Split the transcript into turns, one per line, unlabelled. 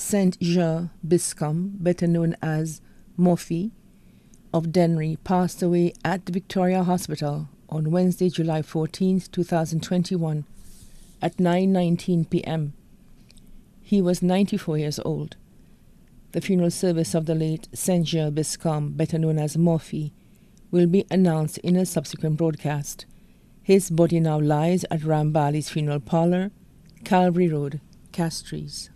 Saint Jean Biscombe, better known as Morphy, of Dennery, passed away at the Victoria Hospital on Wednesday, July 14, 2021, at 9:19 p.m. He was 94 years old. The funeral service of the late Saint Jean Biscombe, better known as Morphy, will be announced in a subsequent broadcast. His body now lies at Rambali's funeral parlor, Calvary Road, Castries.